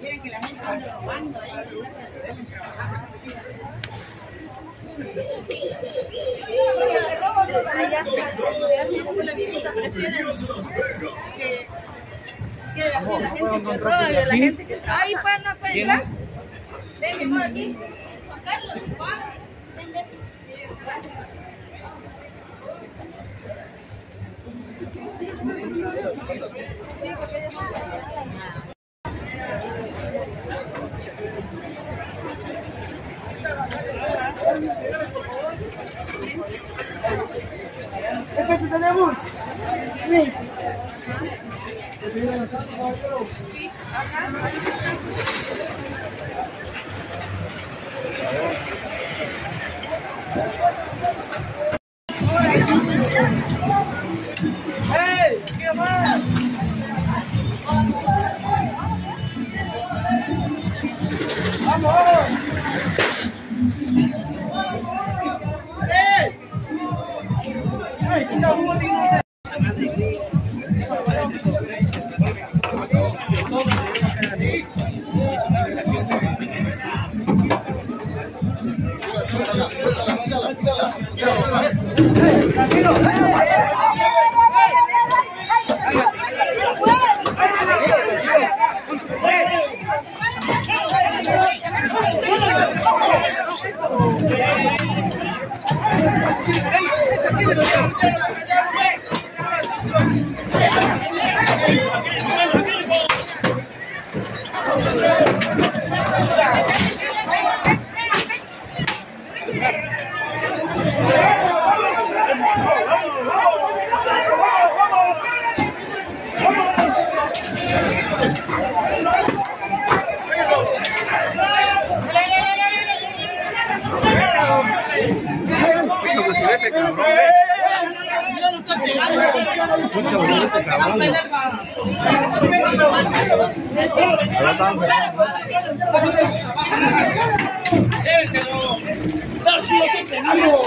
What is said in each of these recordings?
Miren que la gente está robando ahí. Está, la visita prefieren que que la gente que roba y la gente que ahí pueden no pueden entrar. Ven, por aquí. Juan Carlos,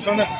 personas.